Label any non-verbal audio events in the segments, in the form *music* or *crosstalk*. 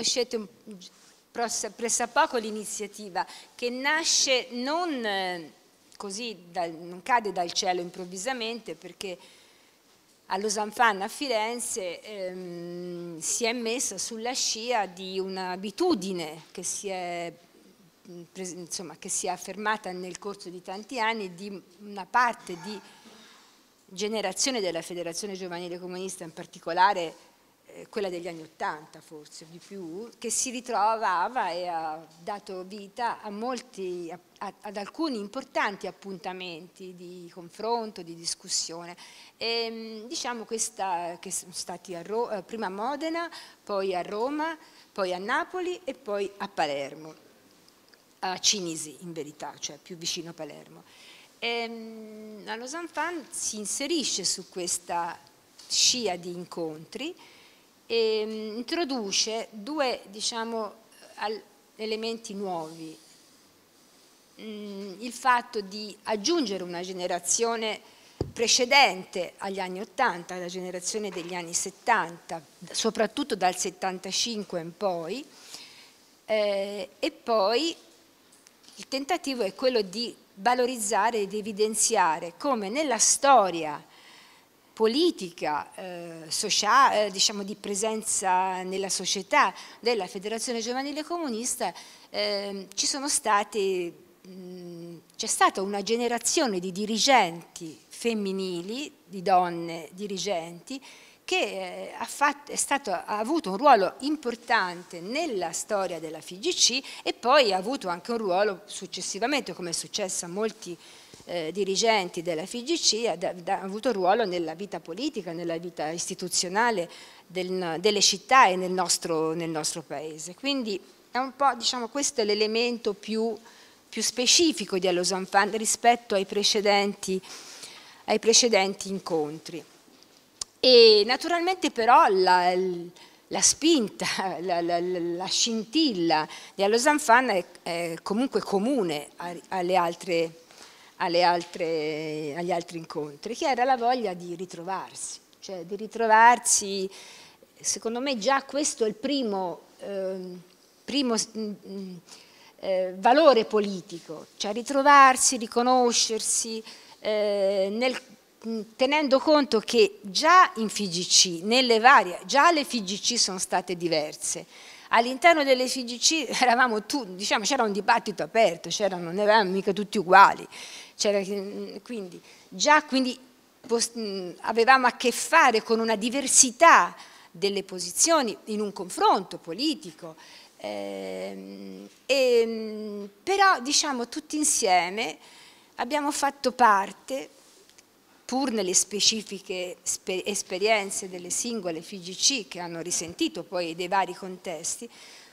conoscete pressappoco l'iniziativa che nasce non eh, così, non cade dal cielo improvvisamente perché allo Zanfan a Firenze ehm, si è messa sulla scia di un'abitudine che si è insomma, che si è affermata nel corso di tanti anni di una parte di generazione della Federazione Giovanile Comunista, in particolare eh, quella degli anni Ottanta forse di più, che si ritrovava e ha dato vita a molti, a, ad alcuni importanti appuntamenti di confronto, di discussione. E, mm, diciamo questa, che sono stati a eh, prima a Modena, poi a Roma, poi a Napoli e poi a Palermo, a Cinisi in verità, cioè più vicino a Palermo. E, mm, la Lausanne Fan si inserisce su questa scia di incontri e mm, introduce due diciamo, elementi nuovi. Mm, il fatto di aggiungere una generazione precedente agli anni 80, la generazione degli anni 70, soprattutto dal 75 in poi, eh, e poi il tentativo è quello di valorizzare ed evidenziare come nella storia politica, eh, sociale, eh, diciamo di presenza nella società della Federazione Giovanile Comunista, eh, ci sono state, c'è stata una generazione di dirigenti femminili, di donne dirigenti, che eh, ha, fatto, stato, ha, avuto un ruolo importante nella storia della FIGC e poi ha avuto anche un ruolo successivamente, come è successo a molti eh, dirigenti della FIGC ha, ha, avuto ruolo nella vita politica, nella vita istituzionale del, delle città e nel nostro, nel nostro, paese. Quindi è un po' diciamo, questo è l'elemento più, più, specifico di Allosanfan rispetto ai precedenti, ai precedenti, incontri. E naturalmente però la, la spinta, *laughs* la, la, la, scintilla di Allosanfan è, è comunque comune alle altre altre, agli altri incontri, che era la voglia di ritrovarsi, cioè di ritrovarsi, secondo me già questo è il primo, eh, primo mm, eh, valore politico, cioè ritrovarsi, riconoscersi, eh, nel, mm, tenendo conto che già in FIGC, nelle varie, già le FIGC sono state diverse, all'interno delle FIGC *laughs* eravamo tu, diciamo, c'era un dibattito aperto, non eravamo mica tutti uguali, quindi, già quindi, avevamo a che fare con una diversità delle posizioni in un confronto politico, eh, e, però diciamo tutti insieme abbiamo fatto parte, pur nelle specifiche esperienze delle singole FIGC che hanno risentito poi dei vari contesti,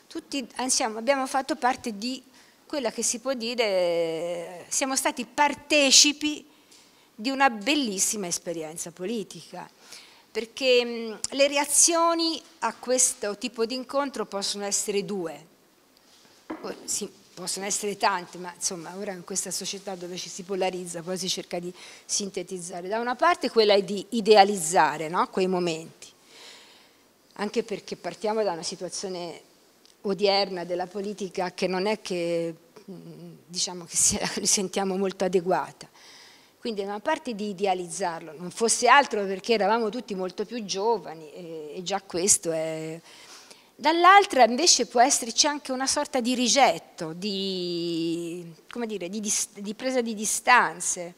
tutti insieme abbiamo fatto parte di quella che si può dire, siamo stati partecipi di una bellissima esperienza politica, perché le reazioni a questo tipo di incontro possono essere due, possono essere tante, ma insomma ora in questa società dove ci si polarizza poi si cerca di sintetizzare. Da una parte quella è di idealizzare no? quei momenti, anche perché partiamo da una situazione odierna della politica che non è che diciamo che sia, *laughs* sentiamo molto adeguata. Quindi da una parte di idealizzarlo, non fosse altro perché eravamo tutti molto più giovani e, e già questo è... Dall'altra invece può esserci anche una sorta di rigetto, di, dire, di, di presa di distanze,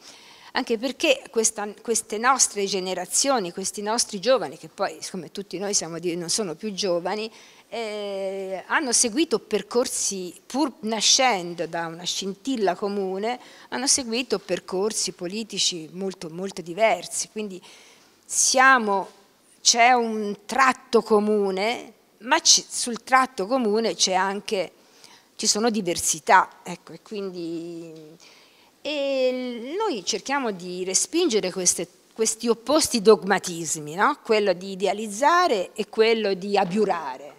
anche perché questa, queste nostre generazioni, questi nostri giovani, che poi come tutti noi siamo, non sono più giovani, eh, hanno seguito percorsi, pur nascendo da una scintilla comune, hanno seguito percorsi politici molto, molto diversi. Quindi c'è un tratto comune, ma sul tratto comune c'è anche, ci sono diversità. Ecco, e, quindi, e noi cerchiamo di respingere queste questi opposti dogmatismi, no? quello di idealizzare e quello di abiurare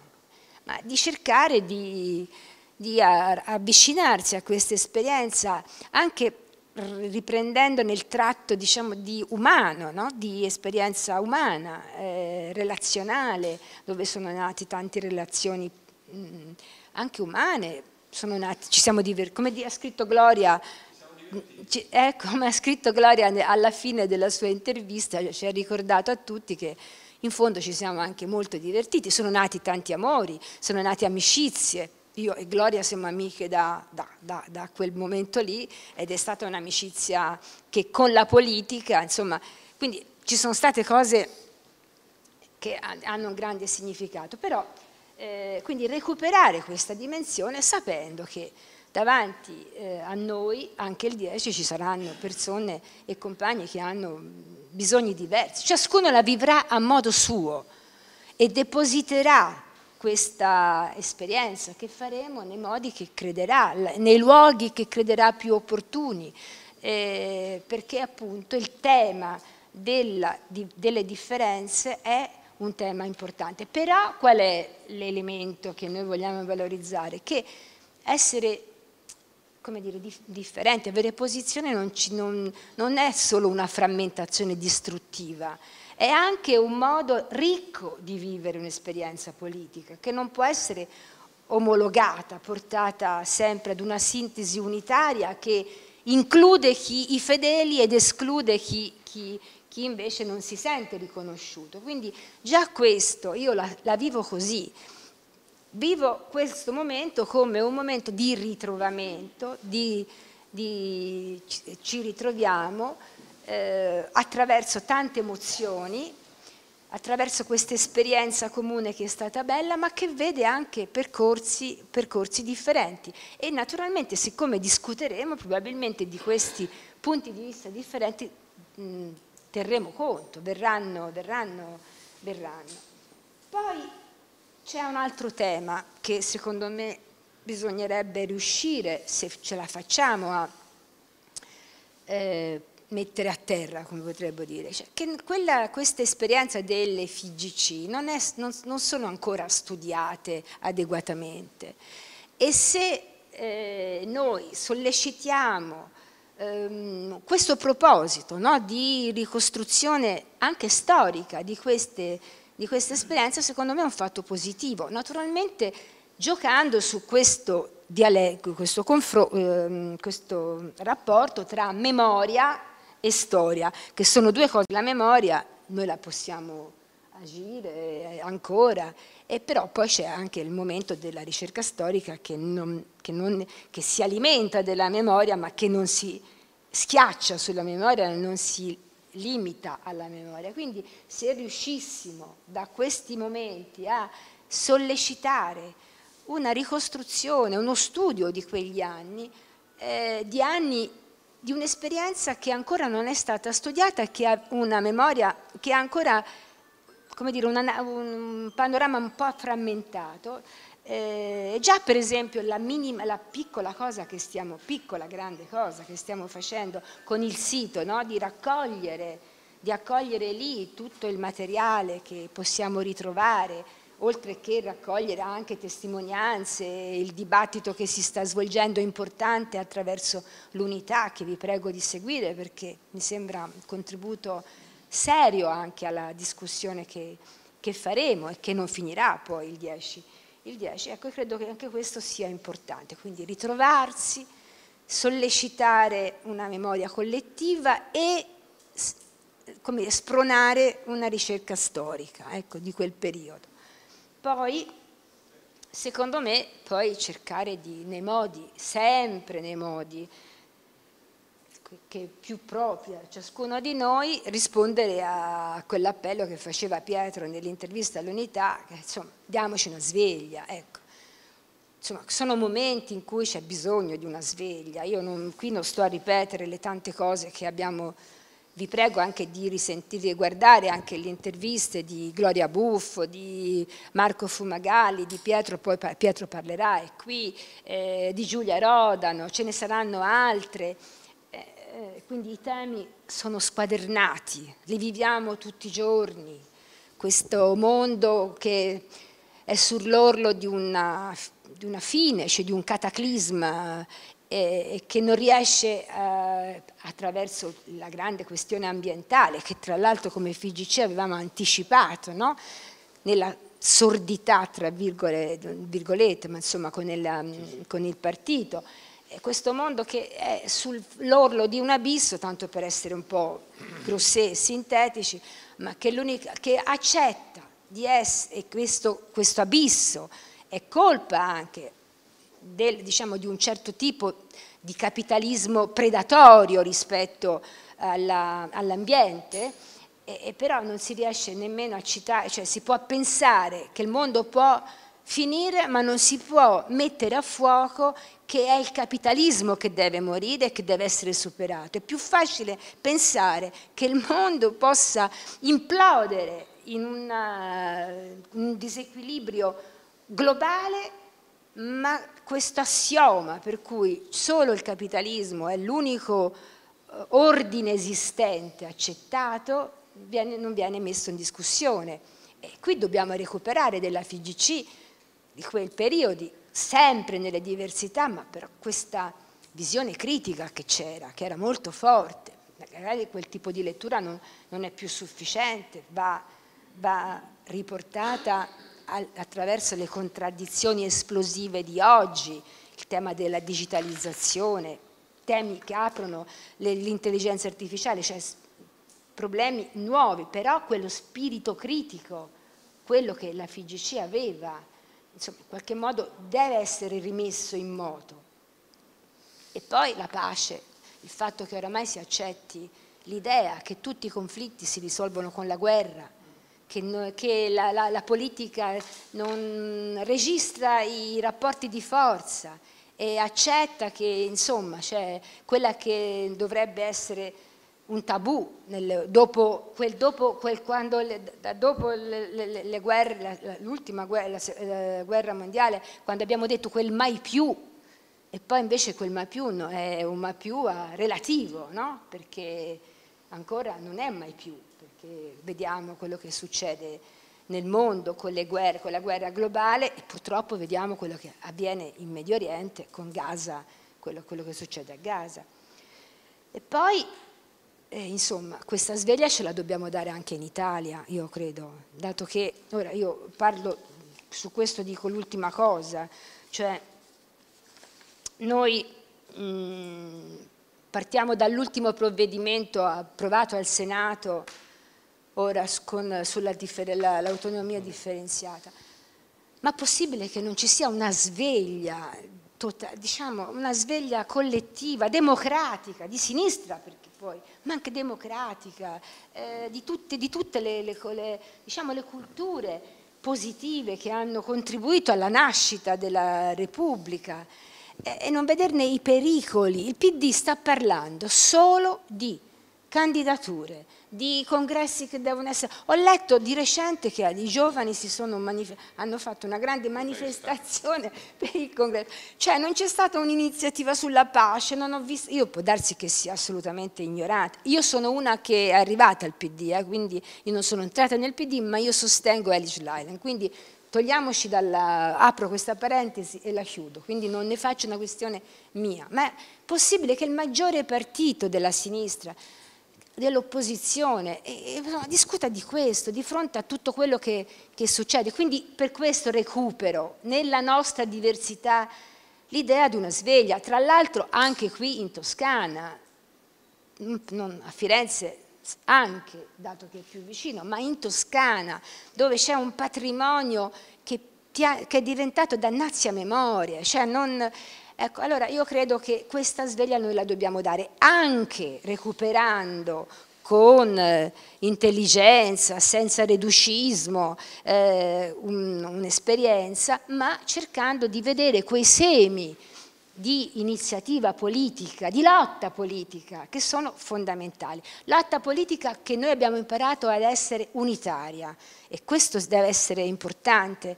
ma di cercare di, di avvicinarsi a questa esperienza anche riprendendo nel tratto diciamo, di umano, no? di esperienza umana, eh, relazionale, dove sono nate tante relazioni mh, anche umane, nati, ci siamo divertiti, come ha scritto Gloria, ecco, come ha scritto Gloria alla fine della sua intervista, ci ha ricordato a tutti che in fondo ci siamo anche molto divertiti, sono nati tanti amori, sono nate amicizie, io e Gloria siamo amiche da, da, da, da, quel momento lì ed è stata un'amicizia che con la politica, insomma, quindi ci sono state cose che hanno un grande significato, però eh, quindi recuperare questa dimensione sapendo che davanti eh, a noi, anche il 10, ci saranno persone e compagni che hanno bisogni diversi, ciascuno la vivrà a modo suo e depositerà questa esperienza che faremo nei modi che crederà, nei luoghi che crederà più opportuni, eh, perché appunto il tema della, di, delle differenze è un tema importante. Però qual è l'elemento che noi vogliamo valorizzare? Che essere come dire, dif differente, avere posizione non, ci, non, non è solo una frammentazione distruttiva, è anche un modo ricco di vivere un'esperienza politica, che non può essere omologata, portata sempre ad una sintesi unitaria che include chi, i fedeli ed esclude chi, chi, chi, invece non si sente riconosciuto. Quindi già questo, io la, la vivo così, vivo questo momento come un momento di ritrovamento, di, di ci ritroviamo, eh, attraverso tante emozioni, attraverso questa esperienza comune che è stata bella, ma che vede anche percorsi, percorsi differenti. E naturalmente, siccome discuteremo probabilmente di questi punti di vista differenti, mh, terremo conto, verranno, verranno, verranno. Poi c'è un altro tema che secondo me bisognerebbe riuscire, se ce la facciamo, a eh, mettere a terra, come potrebbe dire, cioè, che quella, questa esperienza delle FIGC non, è, non, non, sono ancora studiate adeguatamente e se eh, noi sollecitiamo ehm, questo proposito no, di ricostruzione anche storica di queste, di queste esperienze, secondo me è un fatto positivo. Naturalmente giocando su questo dialetto, questo, ehm, questo rapporto tra memoria e storia, che sono due cose. La memoria noi la possiamo agire ancora, e però poi c'è anche il momento della ricerca storica che, non, che, non, che si alimenta della memoria ma che non si schiaccia sulla memoria, non si limita alla memoria. Quindi se riuscissimo da questi momenti a sollecitare una ricostruzione, uno studio di quegli anni, eh, di anni di un'esperienza che ancora non è stata studiata, che ha una memoria, che ha ancora dire, una, un panorama un po' frammentato. Eh, già per esempio la, minima, la piccola cosa che stiamo, piccola grande cosa che stiamo facendo con il sito, no? di raccogliere, di accogliere lì tutto il materiale che possiamo ritrovare, oltre che raccogliere anche testimonianze, il dibattito che si sta svolgendo importante attraverso l'unità che vi prego di seguire perché mi sembra un contributo serio anche alla discussione che, che faremo e che non finirà poi il 10. Il 10, ecco, credo che anche questo sia importante, quindi ritrovarsi, sollecitare una memoria collettiva e come spronare una ricerca storica ecco, di quel periodo. Poi, secondo me, poi cercare di, nei modi, sempre nei modi che più propria ciascuno di noi, rispondere a quell'appello che faceva Pietro nell'intervista all'unità, che insomma, diamoci una sveglia, ecco. Insomma, sono momenti in cui c'è bisogno di una sveglia. Io non, qui non sto a ripetere le tante cose che abbiamo vi prego anche di risentire e guardare anche le interviste di Gloria Buffo, di Marco Fumagalli, di Pietro, poi Pietro parlerà, è qui, eh, di Giulia Rodano, ce ne saranno altre. Eh, quindi i temi sono squadernati, li viviamo tutti i giorni, questo mondo che è sull'orlo di una, di una fine, cioè di un cataclisma e che non riesce eh, attraverso la grande questione ambientale, che tra l'altro come FIGC avevamo anticipato, no? Nella sordità, tra virgolette, ma insomma con il, con il partito. E questo mondo che è sull'orlo di un abisso, tanto per essere un po' grossè, sintetici, ma che, che accetta di essere, e questo, questo abisso è colpa anche del, diciamo, di un certo tipo di capitalismo predatorio rispetto all'ambiente, e, e però non si riesce nemmeno a citare, cioè si può pensare che il mondo può finire, ma non si può mettere a fuoco che è il capitalismo che deve morire e che deve essere superato. È più facile pensare che il mondo possa implodere in una, un disequilibrio globale, ma questo assioma per cui solo il capitalismo è l'unico eh, ordine esistente accettato viene, non viene messo in discussione. E qui dobbiamo recuperare della FIGC di quel periodo, sempre nelle diversità, ma per questa visione critica che c'era, che era molto forte. Magari quel tipo di lettura non, non è più sufficiente, va, va riportata attraverso le contraddizioni esplosive di oggi, il tema della digitalizzazione, temi che aprono l'intelligenza artificiale, cioè problemi nuovi, però quello spirito critico, quello che la FIGC aveva, insomma, in qualche modo deve essere rimesso in moto. E poi la pace, il fatto che oramai si accetti l'idea che tutti i conflitti si risolvono con la guerra, che, che la, la, la politica non registra i rapporti di forza e accetta che insomma c'è quella che dovrebbe essere un tabù nel, dopo, quel, dopo, quel, quando, le, dopo le, le, le guerre, l'ultima guerra, la guerra mondiale, quando abbiamo detto quel mai più, e poi invece quel mai più no, è un mai più relativo, no? perché ancora non è mai più, perché vediamo quello che succede nel mondo con le guerre, con la guerra globale e purtroppo vediamo quello che avviene in Medio Oriente con Gaza, quello, quello che succede a Gaza. E poi eh, insomma, questa sveglia ce la dobbiamo dare anche in Italia, io credo, dato che, ora io parlo, su questo dico l'ultima cosa, cioè noi mh, mm, partiamo dall'ultimo provvedimento approvato al Senato ora sull'autonomia differenziata, ma è possibile che non ci sia una sveglia, tota, diciamo, una sveglia collettiva, democratica, di sinistra, perché poi, ma anche democratica, eh, di tutte, di tutte le, le, le, diciamo, le culture positive che hanno contribuito alla nascita della Repubblica e, non vederne i pericoli. Il PD sta parlando solo di candidature, di congressi che devono essere... Ho letto di recente che i giovani hanno fatto una grande manifestazione *laughs* per il congresso, cioè non c'è stata un'iniziativa sulla pace, non ho visto... Io può darsi che sia assolutamente ignorante. Io sono una che è arrivata al PD, eh, quindi io non sono entrata nel PD, ma io sostengo Elish Lyland, quindi togliamoci dalla... apro questa parentesi e la chiudo, quindi non ne faccio una questione mia, ma è possibile che il maggiore partito della sinistra dell'opposizione discuta di questo, di fronte a tutto quello che, che succede. Quindi per questo recupero nella nostra diversità l'idea di una sveglia, tra l'altro anche qui in Toscana, non a Firenze anche, dato che è più vicino, ma in Toscana, dove c'è un patrimonio che, che, è diventato dannazzi a memoria, cioè non, Ecco, allora io credo che questa sveglia noi la dobbiamo dare anche recuperando con eh, intelligenza, senza reducismo, eh, un'esperienza, ma cercando di vedere quei semi di iniziativa politica, di lotta politica, che sono fondamentali. Lotta politica che noi abbiamo imparato ad essere unitaria e questo deve essere importante.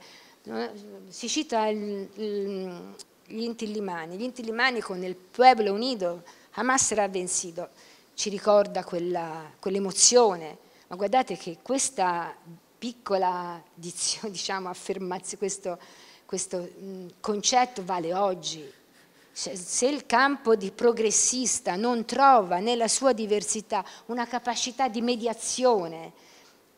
Si cita il, il gli intillimani. Gli intillimani con il pueblo unido, Hamas sarà vencido, ci ricorda quell'emozione, ma guardate che questa piccola *laughs* diciamo, affermazione, questo, questo concetto vale oggi. Se il campo di progressista non trova nella sua diversità una capacità di mediazione,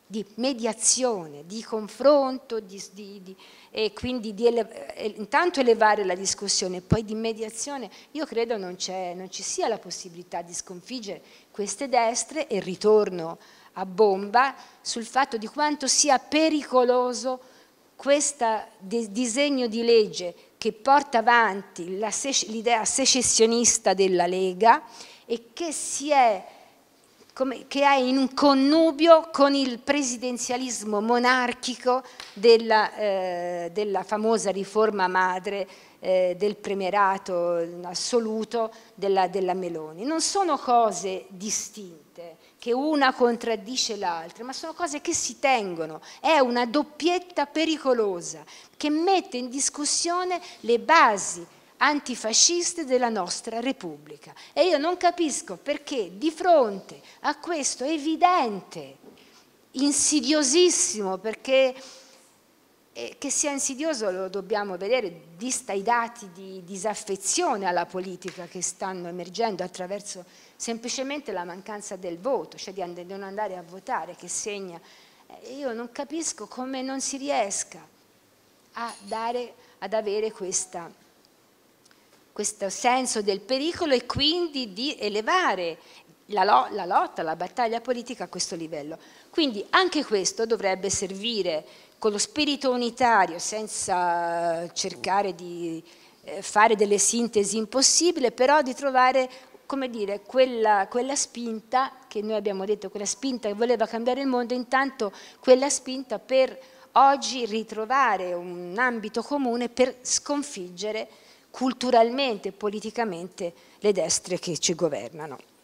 di mediazione, di confronto, di, di, di, e quindi di ele intanto elevare la discussione, poi di mediazione, io credo non, non ci sia la possibilità di sconfiggere queste destre e ritorno a bomba sul fatto di quanto sia pericoloso questo disegno di legge che porta avanti l'idea secessionista della Lega e che è come, che è in un connubio con il presidenzialismo monarchico della, eh, della famosa riforma madre eh, del premierato assoluto della, della Meloni. Non sono cose distinte, che una contraddice l'altra, ma sono cose che si tengono. È una doppietta pericolosa che mette in discussione le basi antifasciste della nostra Repubblica. E io non capisco perché di fronte a questo evidente, insidiosissimo, perché eh, che sia insidioso lo dobbiamo vedere, vista i dati di disaffezione alla politica che stanno emergendo attraverso semplicemente la mancanza del voto, cioè di non andare a votare, che segna. Eh, io non capisco come non si riesca a dare, ad avere questa questo senso del pericolo e quindi di elevare la, lo la, lotta, la battaglia politica a questo livello. Quindi anche questo dovrebbe servire con lo spirito unitario, senza cercare di eh, fare delle sintesi impossibili, però di trovare come dire, quella, quella, spinta che noi abbiamo detto, quella spinta che voleva cambiare il mondo, intanto quella spinta per oggi ritrovare un ambito comune per sconfiggere culturalmente e politicamente le destre che ci governano.